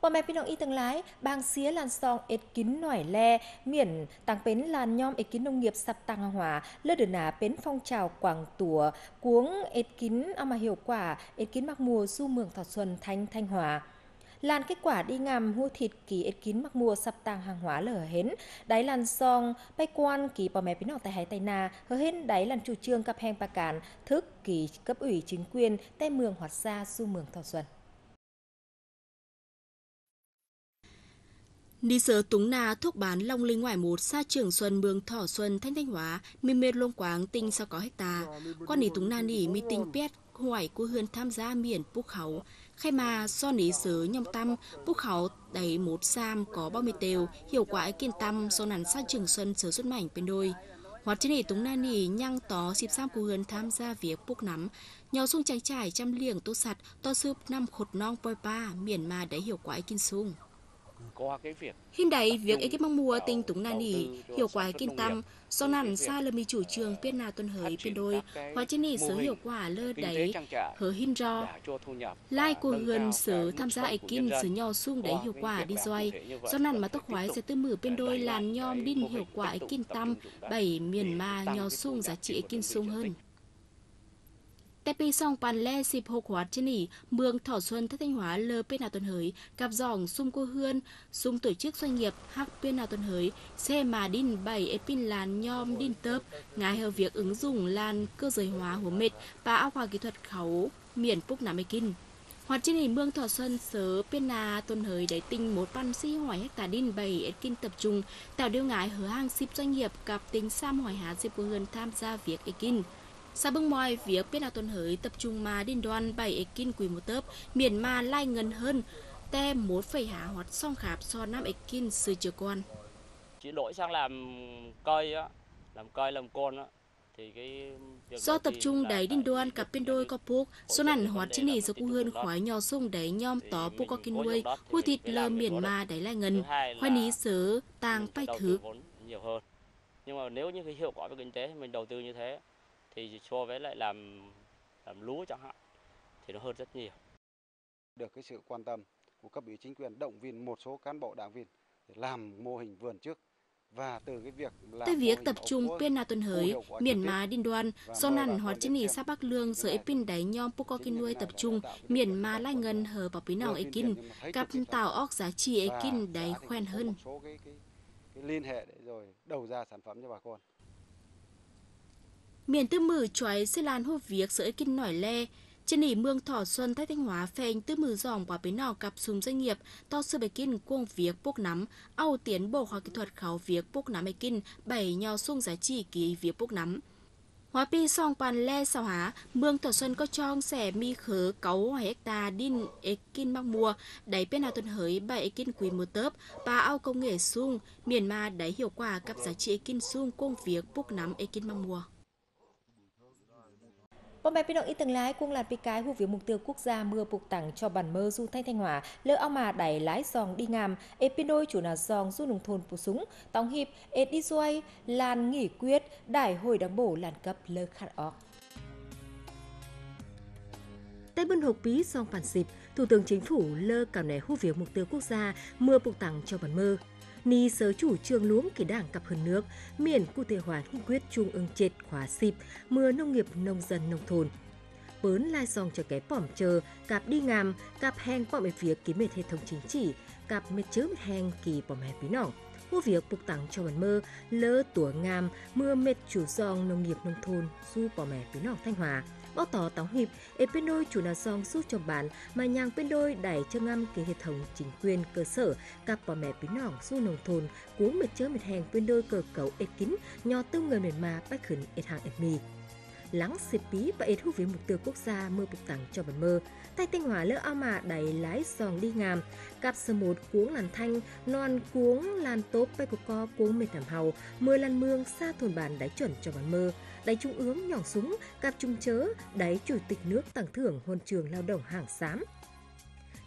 Bò mẹ pinong y tương lái, bang xía lan song ếch kín nổi le, miễn tăng bến làn nhom ếch kín nông nghiệp sập tăng hòa, lơ đờ nà pến phong trào quảng tùa, cuống ếch kín mà hiệu quả, ếch kín mặc mùa du mường thọ xuân thanh thanh hòa. Làn kết quả đi ngầm hua thịt kỳ ít kín mặc mùa sập tàng hàng hóa lở hến. Đáy lan song bay quan kỳ bò mẹ biến tại hải tây na hở hến đáy làn chủ trương cặp hèn pa cản thức kỳ cấp ủy chính quyền tây mường hoạt gia du mường thọ xuân. Đi sở túng na thuốc bán Long Linh ngoại một xa trường Xuân Mường Thỏ Xuân Thanh Thanh Hóa, mi mê lông quáng tinh sao có hecta. Quan nỉ túng na nỉ mi tinh pét hoài của hươn tham gia miền búc Khẩu. Khai mà do nỉ sớ nhông tâm, búc Khẩu đẩy một sam có bao mi tều, hiệu quả kiên tâm do nắn xa trường Xuân sớ xuất mảnh bên đôi. Hoạt trên nỉ túng na nỉ nhăng tó xịp sam của hươn tham gia việc búc nắm. nhỏ sung trái trải trăm liềng tốt sạt to sụp năm khột nong bôi ba, miền mà đấy hiệu quả kinh sung qua cái việc Hiện đại, việc ekip mong mua tinh túng nà nỉ, hiệu quả kiên tâm, do nằm xa là mi chủ trương biết na tuần hới biên đôi, hóa trên nỉ sở hiệu quả lơ đáy, hở hin ro. Lai của gần sở tham gia ekin sở nho sung đáy hiệu quả đi doi, do nằm mà tóc khoái sẽ tư mử biên đôi làn nhom đinh hiệu quả ekin tâm, bảy miền ma nho sung giá trị ekin sung hơn. Tại pi song pan le sịp hoạt trên nỉ, mường thỏ xuân thất thanh hóa lơ bên nào tuần hới, cặp giỏng sung cô hươn, sung tổ chức doanh nghiệp hắc bên nào tuần hới, xe mà đin bảy epin làn nhom đin tớp, ngài hờ việc ứng dụng làn cơ giới hóa hố mệt và áo khoa kỹ thuật khẩu miền Phúc Nam Kinh. Hoạt trên hình mương thọ xuân sớ bên nà tuần hới đáy tinh một pan si hỏi hecta đin bảy ết kinh tập trung tạo điều ngại hứa hàng ship doanh nghiệp cặp tính sam hỏi há dịp của hương tham gia việc ết kinh. Sa bưng moi việc biết là tuần hới tập trung mà điên đoan bảy ekin quỳ một tớp, miền ma lai ngân hơn, te một phẩy hạ hoạt song khạp so năm ekin sư chưa con. Chỉ đổi sang làm cây á, làm cây làm con á, Do tập trung đáy đinh đoan cặp bên đôi có bốc, số nản hoạt trên này do cụ hơn khoái nhỏ sung đáy nhom tó bốc có kinh nuôi, hôi thịt lơ miền ma đáy lai ngân, khoai ní sớ, tàng bay thứ. Nhiều hơn. Nhưng mà nếu như cái hiệu quả về kinh tế mình đầu tư như thế thì so với lại làm làm lúa chẳng hạn thì nó hơn rất nhiều. Được cái sự quan tâm của cấp ủy chính quyền động viên một số cán bộ đảng viên để làm mô hình vườn trước. Và từ cái việc làm Tới việc tập trung bên nào tuần hới, miền má đinh đoan, do nằn hoạt trên nỉ sa bắc lương sở epin đáy nhom puko kinh nuôi tập trung, miền má lai ngân hờ bảo bí nào ekin, cặp tạo óc giá trị ekin đáy khoen hơn. Cái, cái, cái liên hệ để rồi đầu ra sản phẩm cho bà con miền tư mử choái sẽ lan hô việc sợi kinh nổi le trên nỉ mương thỏ xuân thái thanh hóa phèn tư mử dòng quả bến nọ cặp xùm doanh nghiệp to sơ bày kinh cuông việc bốc nắm âu tiến bộ khoa kỹ thuật khảo việc bốc nắm bày kinh bảy nho sung giá trị ký việc bốc nắm. Hóa pi song pan le sao há, mương thọ xuân có trong xẻ mi khớ cấu hecta đin ekin mắc mùa đáy bên nào tuần hới bảy ekin quý mùa tớp, ba ao công nghệ sung, miền ma đáy hiệu quả cấp giá trị ekin sung công việc bốc nắm ekin mắc mùa. Bom bẹp pinok ít tầng lái cuông lạt bị cái hụ việc mục tiêu quốc gia mưa buộc tặng cho bản mơ du thanh thanh hòa, lỡ ao mà đẩy lái giòn đi ngàm e pinoi chủ nào giòn du nông thôn phủ súng tòng hiệp e đi xoay làn nghỉ quyết đại hội đảng bộ làn cấp lơ khát óc Tây bân hộp bí song phản dịp Thủ tướng Chính phủ lơ cảm nẻ hú việc mục tiêu quốc gia mưa buộc tặng cho bản mơ ni sớ chủ trương luống kỳ đảng cặp hơn nước, miền cụ thể hóa nghị quyết trung ương chệt khóa xịp, mưa nông nghiệp nông dân nông thôn. Bớn lai song cho cái bỏm chờ, cặp đi ngàm, cặp heng bỏm về phía ký mệt hệ thống chính trị, cặp mệt chớm mệt heng kỳ bỏm hẹp bí nỏng. Hô việc buộc tặng cho bản mơ, lỡ tủa ngàm, mưa mệt chủ dòng nông nghiệp nông thôn, du bỏ hè bí nỏng Thanh Hòa bao tỏ táo hiệp, ê bên đôi chủ nà song suốt trong bản mà nhàng bên đôi đẩy cho ngâm cái hệ thống chính quyền cơ sở, cặp bà mẹ bí nỏng du nông thôn cuốn mệt chớ mệt hèn bên đôi cờ cấu ê kín nho tư người miền mà bách khẩn ê hàng ê mì. Lắng xịp bí và ê thu với mục tiêu quốc gia mơ bục tặng cho bản mơ. Tay tinh hỏa lỡ ao mà đẩy lái giòn đi ngàm. Cặp sơ một cuống làn thanh, non cuống làn tốp bay của co cuống mệt thảm hầu mưa làn mương xa thôn bản đáy chuẩn cho bản mơ đáy trung ương nhỏ súng cặp trung chớ, đáy chủ tịch nước tặng thưởng huân trường lao động hàng xám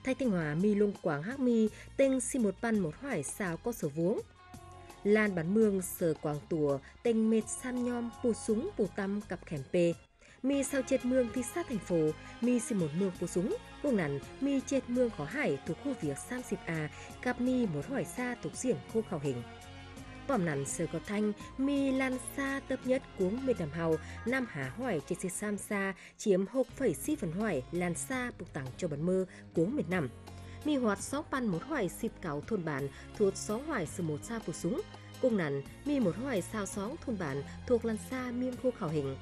Thay Thanh Hòa, mi lung quảng hắc mi tên si một văn một hoài sao có sở vuống Lan bán mương, sở quảng tùa tên mệt, san nhom, pù súng, pù tâm cặp khèm pê. Mi sao chết mương thì sát thành phố. Mi xin một mương, pù súng cùng nắn mi chết mương khó hải, thuộc khu việc, sam xịp à cặp mi, một hỏi xa thuộc diễn khu khảo hình bỏm nắn sờ có thanh mi lan xa tấp nhất cuống miền đầm hào nam hà hỏi trên xe sam xa chiếm hộp phẩy si phần hỏi lan xa bục tặng cho bắn mơ cuống miền nằm. Mi hoạt sáu pan một hoài xịt cáo thôn bản thuộc sáu hoài sự một xa phụ súng. Cùng nắn mi một hoài sao sóng thôn bản thuộc lan xa miên khu khảo hình.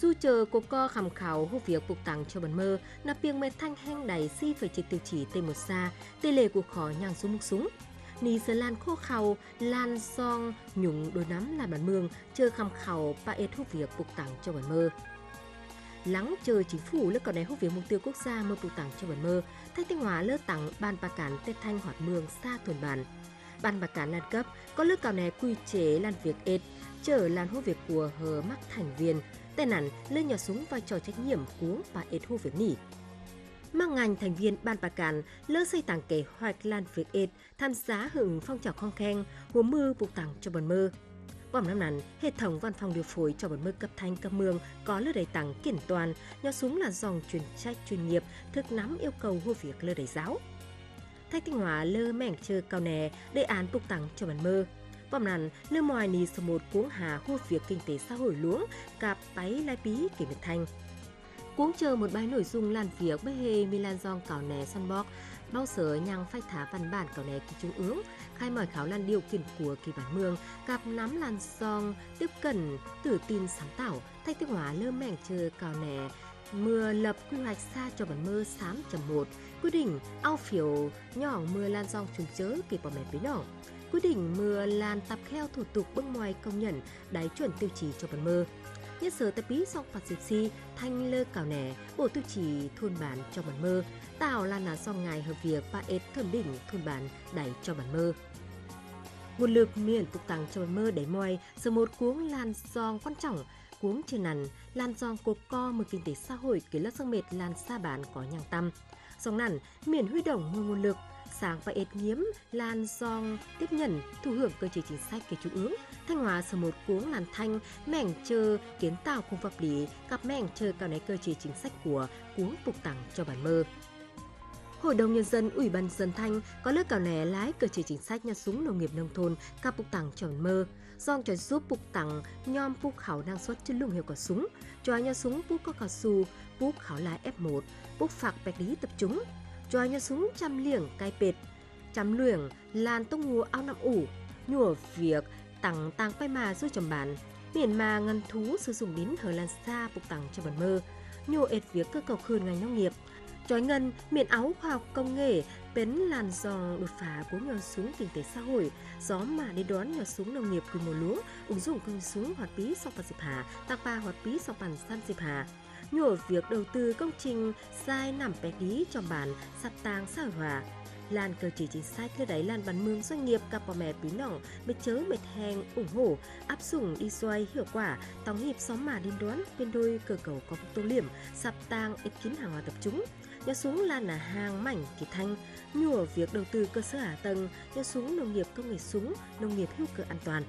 Du chờ cô co khám khảo hô việc phục tặng cho bần mơ, nạp biếng mệt thanh heng đầy si phải chỉ tiêu chỉ tê một xa, tê lệ của khó nhàng xuống mục súng. Nì sơ lan khô khẩu, lan song, nhúng đôi nắm là bản mương, chờ khăm khảo ba ết hô việc phục tặng cho bản mơ. Lắng chờ chính phủ lớp còn đáy hút việc mục tiêu quốc gia mơ phục tặng cho bản mơ, Thanh Thanh Hóa lớp tặng ban bà cản tết thanh hoạt mương xa thuần bản. Ban bà cản lan cấp có lớp cào này quy chế lan việc ết, chờ lan hút việc của hờ mắc thành viên, tên nản lên nhỏ súng vai trò trách nhiệm của bà ết hút việc nỉ. Mang ngành thành viên ban bà cản lỡ xây tảng kế hoạch lan việc ết tham gia hưởng phong trào khong khen hùa mưa buộc tặng cho bần mơ. Quảng năm nắn, hệ thống văn phòng điều phối cho bẩn mơ cấp thanh cấp mương có lơ đầy tặng kiển toàn, nhỏ súng là dòng truyền trách chuyên nghiệp, thực nắm yêu cầu hô việc lơ đầy giáo. Thanh Tinh Hóa lơ mẻng chơ cao nè, đề án bục tặng cho bẩn mơ. Quảng nắn, lơ mòi ní số một cuống hà hô việc kinh tế xã hội luống, cạp báy lai bí kỷ miệt thanh. Cũng chờ một bài nội dung lan việc bê hề Milan Dong cào nè săn bọc, bao sở nhang phách thả văn bản cào nè kỳ trung ương, khai mỏi khảo lan điều kiện của kỳ bản mương, gặp nắm lan song, tiếp cận, tự tin sáng tạo, thanh tiêu hóa lơ mẻng chờ cào nè, mưa lập quy hoạch xa cho bản mơ sám chấm một. Quyết định ao phiếu nhỏ mưa lan dòng trùng chớ kỳ bỏ mẹ bí đỏ quyết định mưa lan tập kheo thủ tục bước ngoài công nhận đáy chuẩn tiêu chí cho bản mơ nhất sở tập bí song phạt diệt si, thanh lơ cào nẻ, bộ tiêu chí thôn bản cho bản mơ tạo là nà song ngài hợp việc và ết thẩm đỉnh thôn bản đẩy cho bản mơ. Nguồn lực miền phục tăng cho bản mơ đẩy moi sở một cuống lan giòn quan trọng, cuống trên nằn lan giòn cột co một kinh tế xã hội kế lớp sang mệt lan xa bản có nhàng tâm dòng nằn miền huy động mua nguồn lực sáng và ệt nhiễm lan song tiếp nhận, thụ hưởng cơ chế chính sách của trung ương. Thanh hóa sở một cuống làn thanh, mẻng chờ kiến tạo khung pháp lý, gặp mẻng chờ cao né cơ chế chính sách của cuống phục tặng cho bản mơ. Hội đồng Nhân dân, Ủy ban dân Thanh có lớp cào nẻ lái cơ chế chính sách nhà súng nông nghiệp nông thôn cặp bục tặng cho mơ. Dòng cho giúp bục tặng nhom bục khảo năng suất chất lượng hiệu quả súng. Cho nhà súng bục có cao su bục khảo lái F1 bục phạt bạch lý tập trung cho nhà súng chăm liềng cai pệt. Chăm luyện làn tông ngùa ao nằm ủ nhùa việc tặng tàng bay mà rồi chầm bàn miền mà ngân thú sử dụng đến hờ lan xa phục tặng cho bản mơ. Nhổ ệt việc cơ cầu khơi ngành nông nghiệp. Chói ngân, miền áo khoa học công nghệ, bến làn giòn đột phá của nhỏ súng kinh tế xã hội, gió mà đi đón nhỏ súng nông nghiệp quy mô lúa, ứng dụng công súng hoạt bí sau phần dịp hà, tạc ba hoạt bí sau phần san dịp hà. Nhổ việc đầu tư công trình sai nằm bé lý cho bản sắp tang xã hội hòa, lan cơ chế chính sách nơi đáy lan bàn mương doanh nghiệp cặp bà mẹ bí nỏng mệt chớ mệt hèn ủng hộ áp dụng đi xoay hiệu quả tòng hiệp xóm mà đi đoán bên đôi cơ cầu có tô liểm sắp tang ít kín hàng hóa tập trung. Nhà xuống lan là hàng mảnh kỳ thanh nhùa việc đầu tư cơ sở hạ tầng nhà xuống nông nghiệp công nghệ súng nông nghiệp hữu cơ an toàn.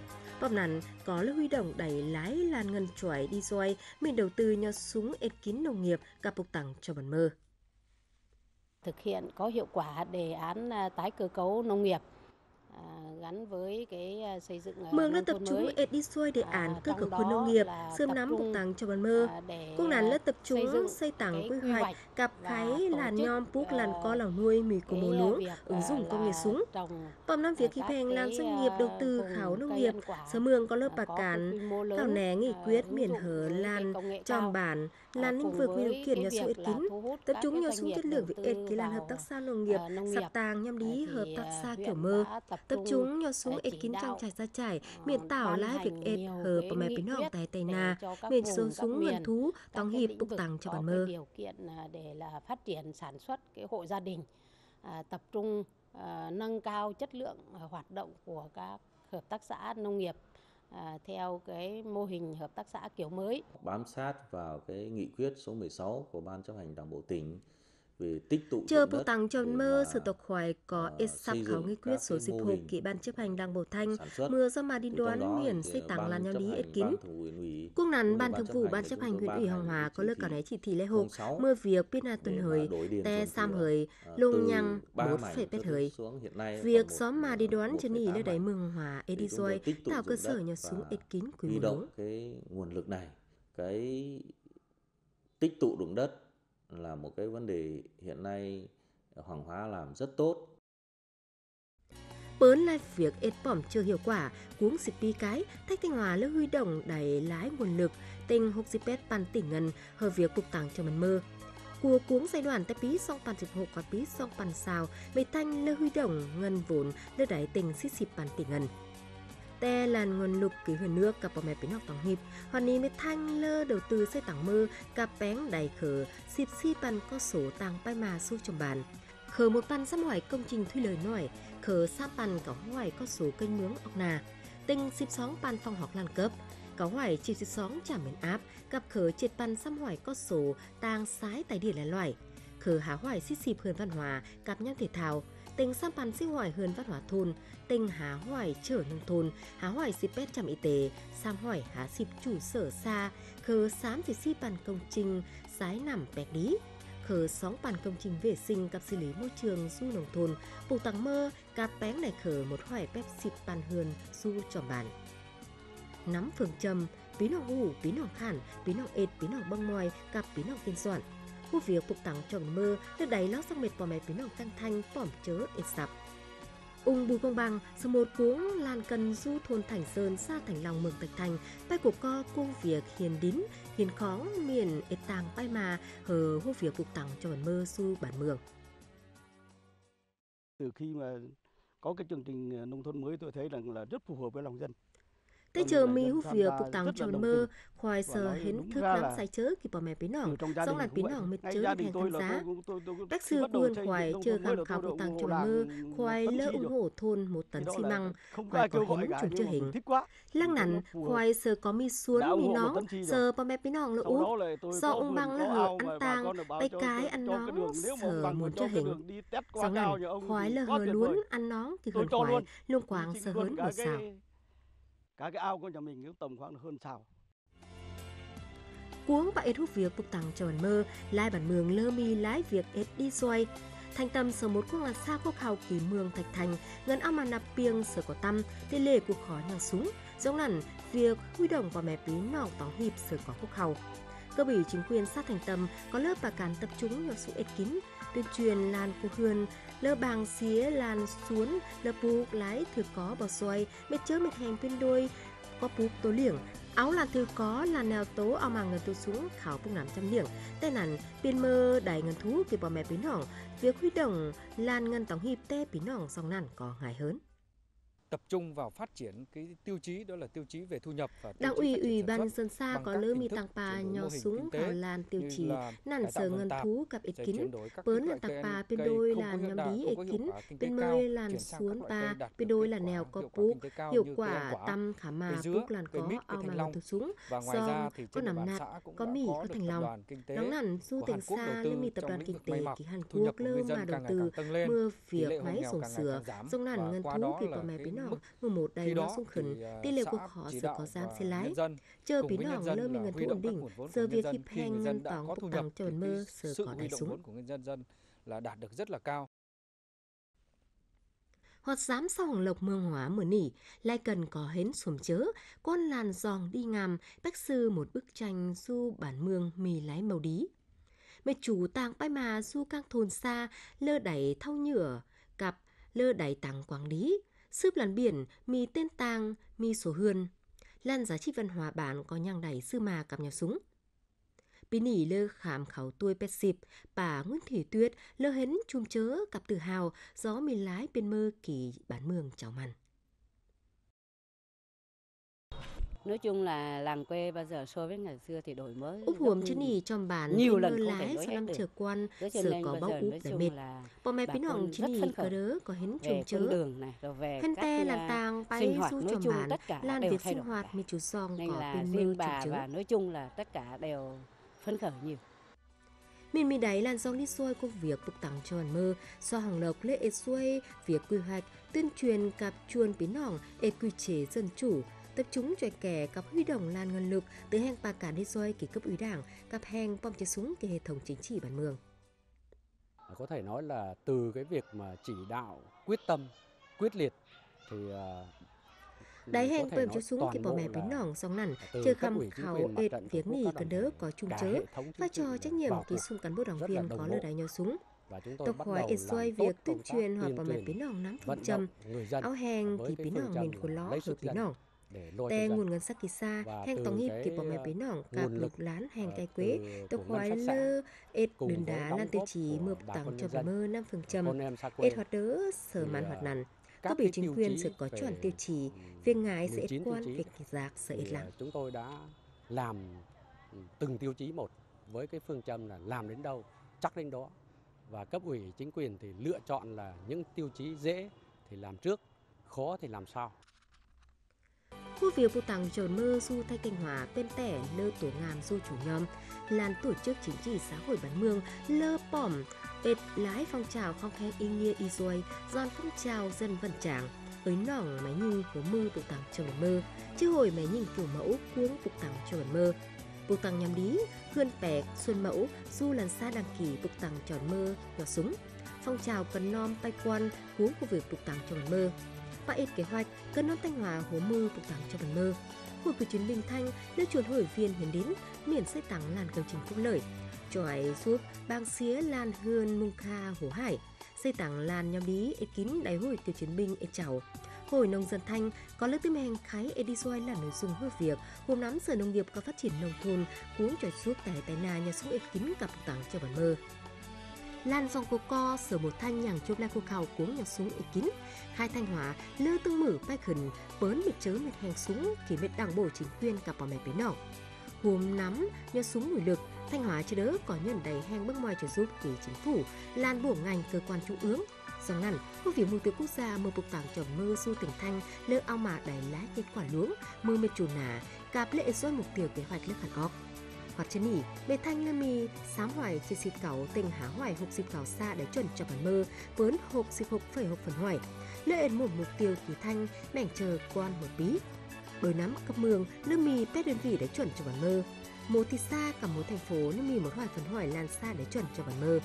Bom nắn có là huy động đẩy lái lan ngân chuỗi đi xoay mình đầu tư nhà súng ết kín nông nghiệp cặp bục tặng cho bản mơ. Thực hiện có hiệu quả đề án à, tái cơ cấu nông nghiệp. Mường đã tập trung ết đi xuôi đề án cơ cấu khu nông nghiệp, sớm nắm bục tăng cho bản mơ. Cung nắn đã tập trung xây tặng quy hoạch, cặp khái là nhom bút làn co lòng nuôi mì của mồ luống, ứng dụng công nghệ súng. Bom năm việc khi phèn làm doanh nghiệp đầu tư khảo nông nghiệp, sở mường có lớp bạc cản, khảo né nghị quyết miền hở lan, tròm bản, lan lĩnh vực điều kiện nhà số ết kín, tập trung nhà súng chất lượng với ết ký lan hợp tác xã nông nghiệp, sạp tàng nhằm đi hợp tác xã kiểu mơ, tập trung nhỏ xuống ết kín trang trải ra trải miền tảo lái việc ết hờ và mẹ biến hỏng tại tây na miền số súng nguồn thú tòng hiệp bục tăng cho bản mơ. điều kiện để là phát triển sản xuất cái hộ gia đình à, tập trung à, nâng cao chất lượng hoạt động của các hợp tác xã nông nghiệp à, theo cái mô hình hợp tác xã kiểu mới. Bám sát vào cái nghị quyết số 16 của ban chấp hành đảng bộ tỉnh Chờ bộ cho để mơ sự tộc khoái có ít sắp xây khảo nghị quyết số hộp hình kỹ ban chấp hành đảng bộ thanh mưa do mà đi đoán thì xây tặng ban là nhau hành, ít kín. Cung nắn ban thường vụ ban chấp hành huyện ủy Hồng Hòa có lơ cả này chỉ thị lễ hộp 06 mưa việc biết là tuần hời te sam hời lông từ nhăng cho bét tới hời. xuống Việc xóm một, mà đi đoán chân ý 1,8 là đẩy mảnh. mừng hòa Thì đi rồi tạo cơ sở nhỏ súng và ít kín quy huy động cái nguồn lực này. cái tích tụ ruộng đất là một cái vấn đề hiện nay Hoàng Hóa làm rất tốt Bớn là việc ít bỏm chưa hiệu quả, cuống xịt pi cái, thách Thanh Hòa lỡ huy động đẩy lái nguồn lực, tình hục dịp bét bàn tỉnh ngân, hợp việc cục tàng cho mình mơ. Cua cuống giai đoạn tại bí song bàn dịp hộ quả bí song bàn xào, mây thanh lỡ huy động ngân vốn lỡ đẩy tình xít xịp bàn tỉnh ngân. Te là nguồn lực kỷ huyền nước cặp bảo mẹ biến học tổng hiệp, hoàn ní mới thanh lơ đầu tư xây tảng mơ, cặp bén đầy khở, xịp xi bàn có số tàng bay mà su trong bàn. Khở một bàn xăm hoài công trình thuy lời nổi khờ sa bàn có hoài có số kênh mướng ọc nà tinh xịp sóng bàn phong học lan cấp có hoài chỉ xịp sóng trả miền áp gặp khờ triệt bàn xăm hoài có số tàng sái tài địa là loại. Khờ há hoài xít xịp hơn văn hóa cặp nhang thể thao tình sam pan xích hoài hơn văn hóa thôn, tình há hoài trở nông thôn há hoài xịp pét trạm y tế, sam hoài há xịp chủ sở xa khờ sám thì si pan công trình, sái nằm bẹt lý, khờ sóng bàn công trình vệ sinh cặp xử lý môi trường du nông thôn, bù tăng mơ cặp bén này khờ một hoài bếp xịp bàn hườn du tròn bàn nắm phương trầm bí nọ hủ bí nọ khản bí nọ ệt, bí nọ băng mòi cặp bí nọ tiên soạn hú việc phục tặng tròn mơ được đáy lót sang mệt bỏ mẹ biến động căng thanh bỏm chớ ệt sập Ung bùi công bằng, số một cuống lan cần du thôn Thành Sơn xa thành lòng mường Tạch Thành, bay của co công việc hiền đín, hiền khó miền ệt tàng bay mà, hờ hô việc phục tặng cho bản mơ su bản mường. từ khi mà có cái chương trình ờ, nông thôn mới tôi thấy rằng là rất phù hợp với lòng dân cho chờ mi dân hú tham việc là bản đồng mơ, khoai sờ hến thức là sai chớ kịp bỏ mẹ trong gia xong đình là cũng bí vậy. nòng mệt chớ thành là giá. khi sư xây khoai chưa mới khám khảo cho hộ bản mơ, khoai lỡ ủng hộ thôn một tấn xi măng, khoai ai có hến nhưng chưa hình. Lăng hợp. khoai sờ có mi xuống mi nó, sờ bỏ mẹ bí nòng lỡ tôi Do ông băng là có hở ăn tang, tay cái ăn cho cái nón, đường nếu mà ông sờ muốn cái hình. Xong quá hờ tuyệt luốn, vời. ăn nó thì cho khoái, luôn luôn chỉ sờ hớn một xào cả cái ao của nhà mình cũng tầm khoảng hơn sao cuốn và ít hút việc phục tặng cho bản mơ, lai bản mường lơ mi lái việc ít đi xoay. Thành tâm sở một quốc là xa quốc hào kỳ mường thạch thành, gần ao mà nạp piêng sở có tâm, tê lệ cuộc khó nhà súng, giống nẳn việc huy động và mẹ bí nọ tóng hiệp sở có quốc hào. Cơ bỉ chính quyền sát thành tâm có lớp bà cán tập trung nhỏ súng ít kín, tuyên truyền làn của hươn, lơ bàng xía làn xuống, lơ bù lái thừa có bỏ xoay, mệt chớ mệt hành bên đôi, có bú tố liệng, áo là thư có là nào tố ao mà ngân tu xuống khảo bung làm trăm liệng tê nản biên mơ đài ngân thú thì bỏ mẹ biến hỏng. Việc huy động lan ngân tổng hiệp tê biến hỏng song nản có ngại hơn tập trung vào phát triển cái tiêu chí đó là tiêu chí về thu nhập và Đảng ủy ủy ban nhân dân xa bằng có hình mi tăng pa nhỏ súng khảo lan tiêu chí nản vườn ngân thú cặp ít kín bớn là cây- pa bên đôi là nhóm không ít kín bên mơi làn xuống pa bên đôi là nèo có bú hiệu quả tâm khả mà bút làn có ao ngoài do ra thì có nằm nạt xã có mì có thành lòng nóng nản du tỉnh xa lơ mi tập đoàn kinh tế kỳ Hàn Quốc lơ mà đầu tư tăng mưa việc máy ngày sửa và nản ngân thú đó kịp là bỏ mức mưa một đầy nó sung khẩn à, tỷ lệ cuộc họ sẽ có giám và xe lái. chờ bí dân lơ là ngân thú ổn định giờ việc Khi dân ngân tóng thu tặng cho mơ sự có động súng của nhân dân là đạt được rất là cao. Hoặc dám sau hồng lộc mương hóa mưa nỉ lại cần có hến xuồng chớ con làn giòn đi ngàm bách sư một bức tranh du bản mương mì lái màu đí. Mẹ chủ tàng bay mà du các thôn xa lơ đẩy thau nhựa cặp lơ đẩy tàng quảng lý sướp làn biển mì tên tàng mì sổ hươn lan giá trị văn hóa bản có nhang đẩy sư mà cặp nhà súng Bí nỉ lơ khám khảo tuôi pet xịp, bà Nguyễn Thị Tuyết lơ hến chùm chớ cặp tự hào gió mì lái bên mơ kỳ bán mường chào mặn. Nói chung là làng quê bây giờ so với ngày xưa thì đổi mới. Úp huồm nhiều. nỉ trong bản Nhiều lần không thể lái nói hết năm trở quan cho nên có bao giờ úp chung mệt. là Bò mẹ rất nỉ phấn cờ khởi đớ có hến con chớ. Hên các te làn à, tàng bay trong chung bản. tất cả lan đều việc sinh hoạt mi chú song có là bên riêng trồng bà và nói chung là tất cả đều phấn khởi nhiều. Miền mi đáy lan dòng đi xuôi công việc bục tặng cho hẳn mơ, so hàng lộc lễ ế xuôi, việc quy hoạch, tuyên truyền cặp chuôn biến hỏng, ế quy chế dân chủ, tập trung cho kẻ cặp huy động lan ngân lực từ hàng bà cả đi xuôi kỳ cấp ủy đảng, cặp hàng bom chế súng cái hệ thống chính trị bản mường. Có thể nói là từ cái việc mà chỉ đạo quyết tâm, quyết liệt thì à, Đại hàng bơm cho súng thì bỏ mẹ biến nòng song nằn, chưa khăm khảo ệt việc nghi cần đỡ có chung chớ, vai trò trách nhiệm kỳ xung cán bộ đảng viên có lời đài nhau súng. Tộc hỏi ệt xoay việc tuyên truyền hoặc bỏ mẹ biến nòng nắm phương châm, áo hàng thì biến nòng mình của ló hợp biến nòng. Tè nguồn ngân sắc kỳ xa, hàng tòng hiệp kỳ bỏ mẹ biến nòng, cạp lục lán hàng cây quế, tộc hỏi lơ, ệt đơn đá lan tiêu chí mượp tặng cho mơ năm phương châm, ệt hoạt đỡ sở màn hoạt nằn. các biểu chính quyền sẽ có chuẩn tiêu chí việc ngài sẽ ít quan việc giạc sẽ ít lắm. Chúng tôi đã làm từng tiêu chí một với cái phương châm là làm đến đâu chắc đến đó. Và cấp ủy chính quyền thì lựa chọn là những tiêu chí dễ thì làm trước khó thì làm sau khu việc phụ tặng trồn mơ du thay canh hòa bên tẻ lơ tổ ngàm du chủ nhóm làn tổ chức chính trị xã hội bán mương lơ bỏm bệt lái phong trào không khen ý nghĩa y ruồi, giòn phong trào dân vận tràng ới nỏng máy nhìn của mưu phụ tặng cho mơ chứ hồi máy nhìn phủ mẫu cuống phụ tặng cho mơ phụ tăng nhằm lý khươn bẹt xuân mẫu du lần xa đăng kỳ phụ tăng tròn mơ nhỏ súng. Phong trào cần nom tay quan cuống của việc phụ tăng tròn mơ và ít kế hoạch cần non thanh hòa hố mưa phục tặng cho bản mơ. Hội cựu chiến binh thanh nơi chuồn hội viên hiến đến miền xây tặng làn công trình phúc lợi. Tròi giúp bang xía lan hươn mung kha hồ hải, xây tặng làn nhóm lý ế kín đại hội cựu chiến binh ế chào Hội nông dân thanh có lớp tim hành khái Edisoi là nội dung hứa việc, gồm nắm sở nông nghiệp và phát triển nông thôn, cuốn trò giúp tại tài na nhà xuống ế kín cặp tặng cho bản mơ lan dòng cô co sở một thanh nhàng chụp la cô khảo cuống nhà súng ý kín. Hai thanh hóa lơ tương mử bay khẩn bớn mệt chớ mệt hàng súng khi mệt đảng bộ chính quyền cả bỏ mẹ bến nọ hôm nắm nhà súng mùi lực thanh hóa chứ đỡ có nhận đầy hang bước ngoài trợ giúp kỳ chính phủ lan bổ ngành cơ quan trung ương. Dòng ngắn, có vị mục tiêu quốc gia mơ bục tảng trồng mơ du tỉnh thanh lơ ao mà đầy lá kết quả luống mơ mệt chủ nà cạp lệ dối mục tiêu kế hoạch lớp hạt óc hoặc chân nhỉ bề thanh lơ mì, sám hoài chi xịt cáo tình há hoài hộp xịt cáo xa để chuẩn cho bản mơ vớn hộp xịt hộp phẩy hộp phần hoài. Lệ một mục tiêu kỳ thanh mảnh chờ quan một bí. Đôi nắm cấp mường, lơ mì pet đơn vị để chuẩn cho bản mơ. Một thì xa cả một thành phố lơ mì một hoài phần hoài lan xa để chuẩn cho bản mơ.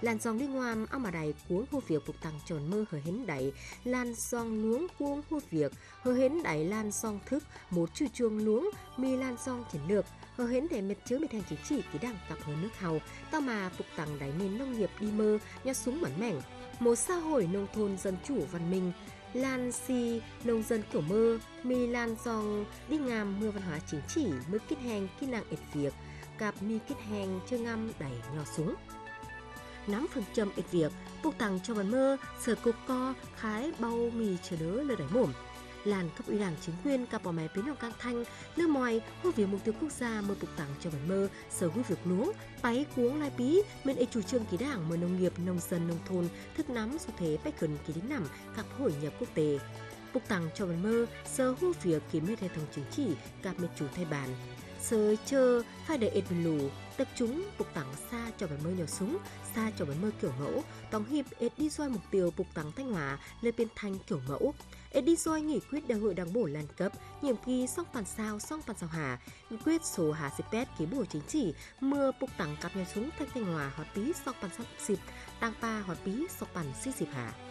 Làn dòng đi ngoam ao mà đầy cuốn hô việc phục tăng tròn mơ hờ hến đẩy lan dòng luống cuống hô việc hờ hến đẩy lan dòng thức một chu chuông luống mi lan dòng chiến lược hờ hến để mệt chứa mệt hành chính trị ký đảng tập hơn nước hầu. Tao mà phục tăng đáy nền nông nghiệp đi mơ nhát súng bắn mẻng. Một xã hội nông thôn dân chủ văn minh. Lan si nông dân kiểu mơ, mi lan dòng. Đi ngàm mưa văn hóa chính trị mới kết hàng kỹ năng ệt việc. Cặp mi kết hàng chưa ngâm, đẩy nho súng nắm phần châm ít việc, phục tặng cho bàn mơ sở cục co, khái bao mì chờ đỡ lời đẩy mồm làn cấp ủy đảng chính quyền cả bỏ máy biến đồng căng thanh lưu mòi hô vì mục tiêu quốc gia mơ phục tặng cho bản mơ, sở hữu việc lúa báy cuống lai bí bên ấy chủ trương ký đảng mơ nông nghiệp, nông dân, nông thôn, thức nắm xu thế bách gần ký đến nằm các hội nhập quốc tế. Phục tặng cho bản mơ, sở hữu việc kiếm hết hệ thống chính trị, các mệt chủ thay bàn. Sơ chơ phải để ít lù tập chúng phục tặng xa cho bản mơ nhỏ súng xa cho bản mơ kiểu mẫu tòng hiệp ít đi soi mục tiêu phục tặng thanh hóa lên biên thanh kiểu mẫu ít nghị quyết đại hội đảng bộ lần cấp, nhiệm kỳ song phản sao, song phản sao hà. Nghị quyết số hà cpet ký bộ chính trị, mưa bục tặng cặp nhà súng thanh thanh hòa hoạt bí song phản sao xịp tăng pa hoạt bí song phản xí xịp hà.